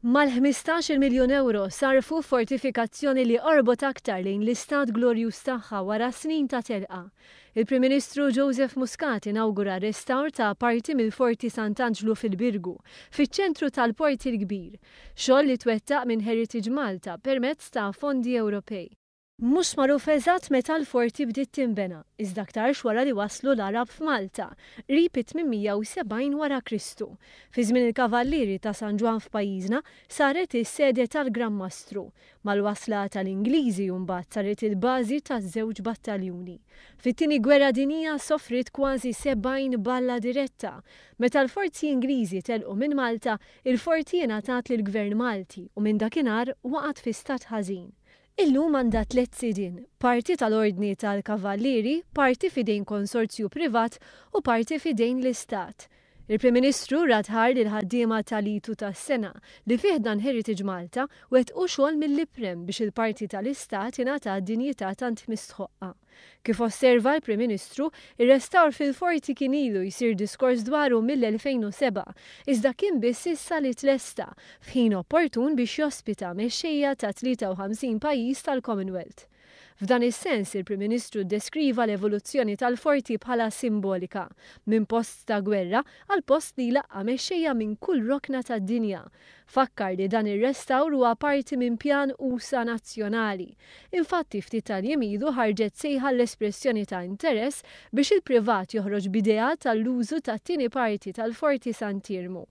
Mal-ħmistax-il miljun ewro sarfu f'fortifikazzjoni li qorbot aktar lejn l-istat glorjuż tagħha wara snin ta' telqa, il-Prim Ministru Joseph Muscat inawgura r-restawr ta' parti mill-Forti Sant'Anġlu fil-Birgu, fiċ-ċentru tal-Port il-Kbir, xogħol li twettaq minn Heritage Malta permezz ta' fondi Ewropej. Mhux magħruf eżatt meta l-forti bdiet tinbena, iżda aktarx wara li waslu l-Għarab f'Malta, qrib it-870 wara Kristu. Fi żmien il-Kavallieri ta' San Ġwann f'pajjiżna, saret is-sede tal-Gran Mastru. Mal-wasla tal-Ingliżi mbagħad saret il-bażi ta' żewġ battaljuni. Fit-Tieni Gwerra Dinjija sofriet kważi 70 balla diretta. Meta l-forzi Ingliżi telqu minn Malta, il-forti ingħatat lill-Gvern Malti u minn dakinhar waqgħet fi stat ħażin. Illum għandha tliet sidien, parti tal-Ordni tal-Kavallieri, parti f'idejn konsorzju privat u parti f'idejn l-Istat. Il-Prim Ministru ra dħar li l-ħaddiema tal-ITU tas-sena, li fi ħdan Heritage Malta, wettqu xogħol mill-iprem biex il-parti tal-Istat ingħatat dinjità tant mistħoqqa. Kif osserva l-Prim Ministru, ir-restawr fil-forti kien ilu jsir diskors dwaru mill-2007, iżda kien biss issa li tlesta, f'ħin opportun biex jospita mexxejja ta' 53 pajjiż tal-Commonwealth. F'dan is-sens, il-Prim Ministru ddeskriva l-evoluzzjoni tal-forti bħala simbolika, minn post ta' gwerra għal post li jlaqqa' mexxejja minn kull rokna tad-dinja, Fakkar li dan ir-restawr huwa parti minn pjan usa' nazzjonali. Infatti ftit tal-jiem ilu ħarġet sejħa għall-espressjoni ta' interess biex il-privat joħroġ b'ideat għall-użu tat-tieni parti tal-Forti Sant'Iermu.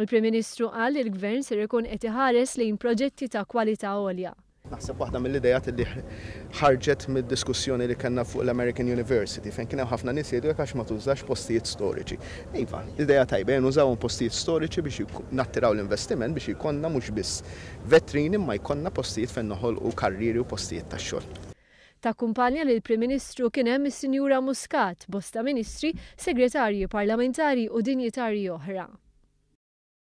Il-Prim Ministru qal li l-Gvern ser ikun qed iħares lejn proġetti ta' kwalità għolja. Naħseb waħda mill-ideat li ħarġet mid-diskussjoni li kellna fuq l-American University fejn kien hemm ħafna nies jgħidu jekk għax ma tużax postijiet storiċi. Iva, idea tajba, ejja nużawhom postijiet storiċi biex nattiraw l-investiment biex jkollna mhux biss vetrini imma jkollna postijiet fejn noħolqu karrieri u postijiet tax-xogħol. Takkumpanja lill-Prim Ministru kien hemm is-Sinjura Muscat, bosta Ministri, Segretarji Parlamentari u dinjitarji oħra.